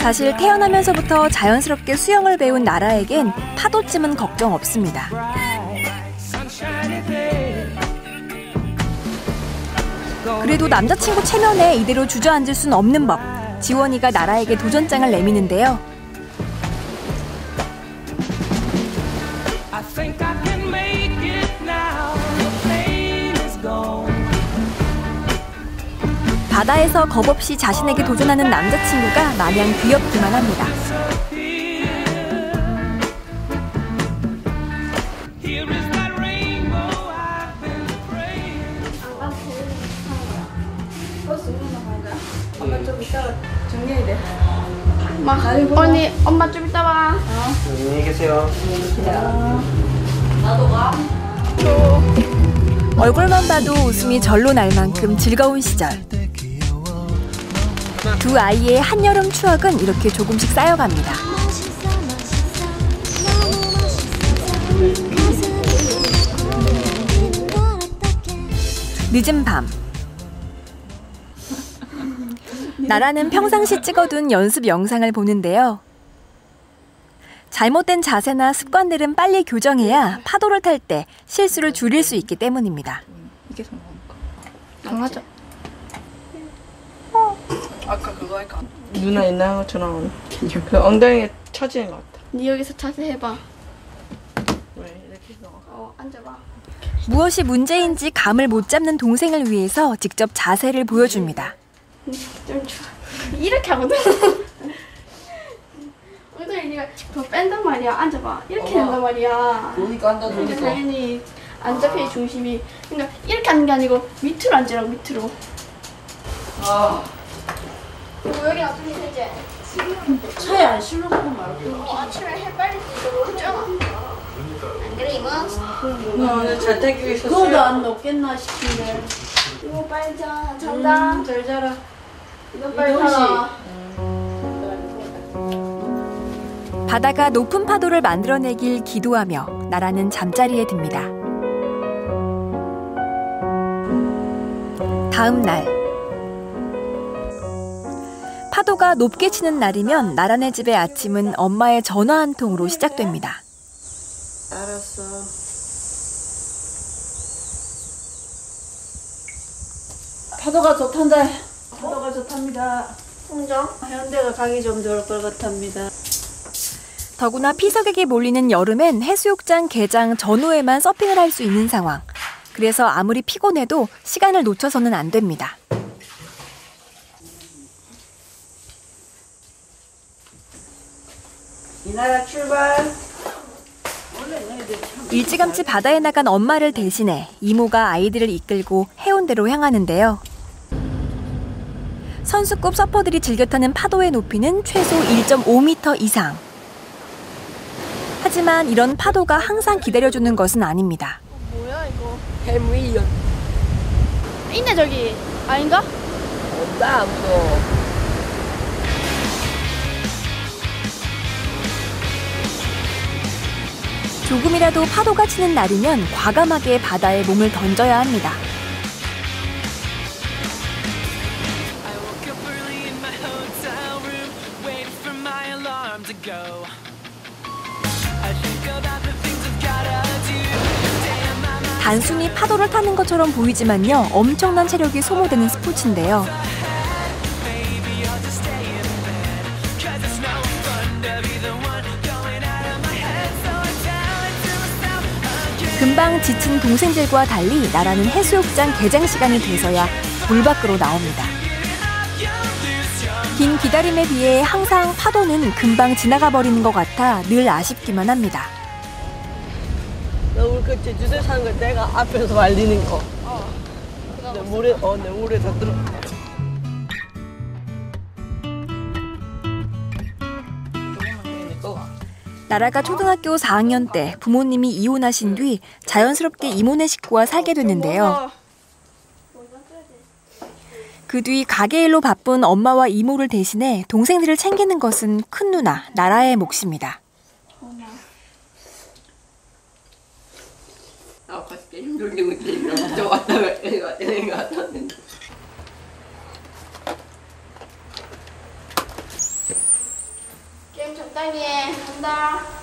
사실 태어나면서부터 자연스럽게 수영을 배운 나라에겐 파도쯤은 걱정 없습니다. 그래도 남자친구 체면에 이대로 주저앉을 순 없는 법. 지원이가 나라에게 도전장을 내미는데요. 바다에서 겁없이 자신에게 도전하는 남자친구가 마냥 귀엽기만 합니다. 엄마 좀 이따가 정리해야 돼. 엄마, 언니, 엄마 좀 이따 봐. 안녕히 계세요. 얼굴만 봐도 웃음이 절로 날 만큼 즐거운 시절. 두 아이의 한여름 추억은 이렇게 조금씩 쌓여갑니다. 늦은 밤. 나라는 평상시 찍어둔 연습 영상을 보는데요. 잘못된 자세나 습관들은 빨리 교정해야 파도를 탈 때 실수를 줄일 수 있기 때문입니다. 이게 거. 강하죠? 아까 그거 할까? 누나 옛날 것처럼 그 엉덩이에 처지는 것 같아. 니 여기서 자세 해봐. 왜 이렇게 해서? 어, 앉아봐. 무엇이 문제인지 감을 못 잡는 동생을 위해서 직접 자세를 보여줍니다. 좀 추워. 이렇게 하거든. 엉덩이 니가 더 뺀단 말이야. 앉아봐. 이렇게 한단 말이야. 그러니까 한다 그러니까 당연히 안 잡혀 중심이. 그러니까 이렇게 하는 게 아니고 밑으로 앉으라고 밑으로. 아, 여기 아프니 되지? 차에 안 것만 말고. 어, 아침에 해 빨리 모르잖아. 오늘 잘 땡기고 있었어. 그거도 안 녹겠나 싶은데. 이모 빨리 자. 잔다. 잘 자라. 이거 빨리. 자라. 바다가 높은 파도를 만들어내길 기도하며 나라는 잠자리에 듭니다. 다음 날. 파도가 높게 치는 날이면 나란의 집의 아침은 엄마의 전화 한 통으로 시작됩니다. 알았어. 파도가 좋단다. 파도가 좋답니다. 혼자? 현대가 가기 좀 좋을 것 같답니다. 더구나 피서객이 몰리는 여름엔 해수욕장 개장 전후에만 서핑을 할 수 있는 상황. 그래서 아무리 피곤해도 시간을 놓쳐서는 안 됩니다. 이 나라 출발. 일찌감치 바다에 나간 엄마를 대신해 이모가 아이들을 이끌고 해운대로 향하는데요. 선수급 서퍼들이 즐겨 타는 파도의 높이는 최소 1.5m 이상. 하지만 이런 파도가 항상 기다려주는 것은 아닙니다. 뭐야 이거? 해무이연. 있네 저기. 아닌가? 없다, 아무도. 조금이라도 파도가 치는 날이면 과감하게 바다에 몸을 던져야 합니다. 단순히 파도를 타는 것처럼 보이지만요. 엄청난 체력이 소모되는 스포츠인데요. 금방 지친 동생들과 달리 나라는 해수욕장 개장 시간이 돼서야 물 밖으로 나옵니다. 긴 기다림에 비해 항상 파도는 금방 지나가 버리는 것 같아 늘 아쉽기만 합니다. 나 우리 그 제주도에 사는 거 내가 앞에서 말리는 거. 내 물에, 어, 내 물에 다 들어. 나라가 초등학교 4학년 때 부모님이 이혼하신 뒤 자연스럽게 이모네 식구와 살게 됐는데요. 그 뒤 가게 일로 바쁜 엄마와 이모를 대신해 동생들을 챙기는 것은 큰 누나 나라의 몫입니다. 갔다 的